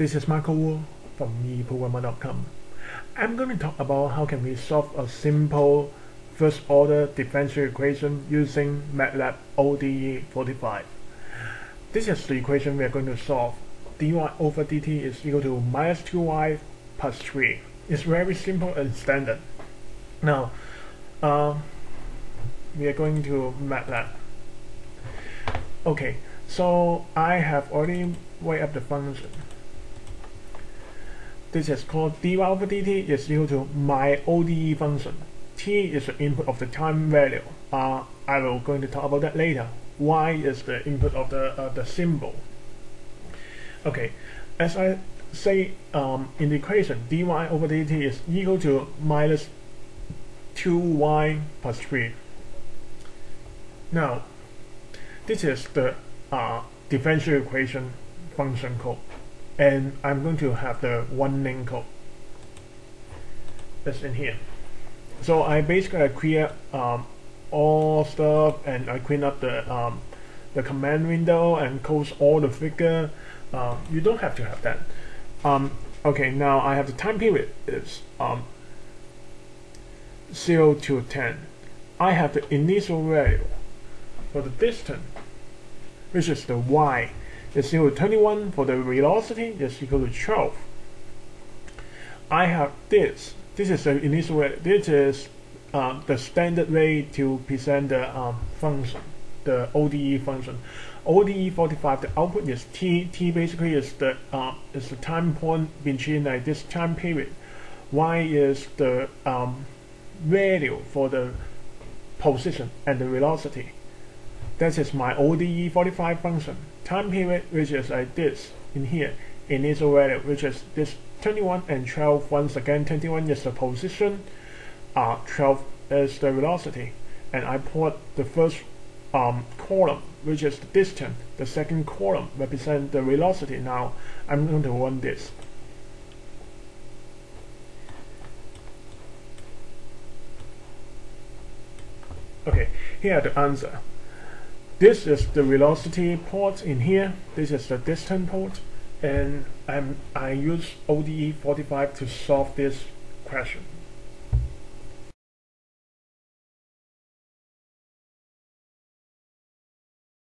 This is Marco Wu from eeprogrammer.com. I'm going to talk about how can we solve a simple first order differential equation using MATLAB ODE 45. This is the equation we are going to solve. dy over dt is equal to minus 2y plus 3. It's very simple and standard. Now, um, we are going to MATLAB. Okay, so I have already weighed up the function. This is called dy over dt is equal to my ODE function. T is the input of the time value. Uh, I will going to talk about that later. Y is the input of the uh, the symbol. Okay, as I say um, in the equation, dy over dt is equal to minus 2y plus 3. Now, this is the uh, differential equation function code and I'm going to have the one link code that's in here. So I basically clear um, all stuff and I clean up the um, the command window and close all the figure. Uh, you don't have to have that. Um, okay now I have the time period is um, 0 to 10 I have the initial value for the distance which is the y is equal to 21 for the velocity is equal to 12 I have this. This is the initial this is um, the standard way to present the um, function the ODE function. ODE 45 the output is T. T basically is the uh, is the time point between like this time period. Y is the um, value for the position and the velocity that is my ODE 45 function. Time period, which is like this in here. Initial value, which is this 21 and 12. Once again, 21 is the position, uh, 12 is the velocity. And I put the first um, column, which is the distance. The second column represents the velocity. Now, I'm going to run this. Okay, here are the answer. This is the velocity port in here. This is the distance port. And I'm, I use ODE 45 to solve this question.